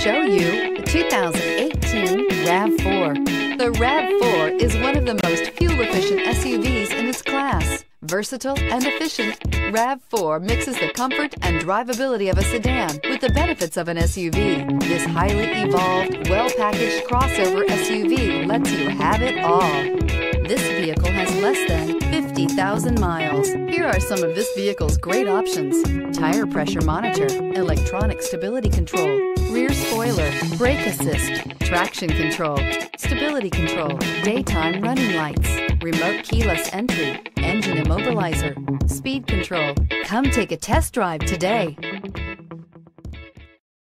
show you the 2018 RAV4. The RAV4 is one of the most fuel-efficient SUVs in its class. Versatile and efficient, RAV4 mixes the comfort and drivability of a sedan with the benefits of an SUV. This highly evolved, well-packaged crossover SUV lets you have it all. This vehicle has less than 50,000 miles. Here are some of this vehicle's great options. Tire pressure monitor, electronic stability control, rear spoiler, brake assist, traction control, stability control, daytime running lights, remote keyless entry, engine immobilizer, speed control. Come take a test drive today.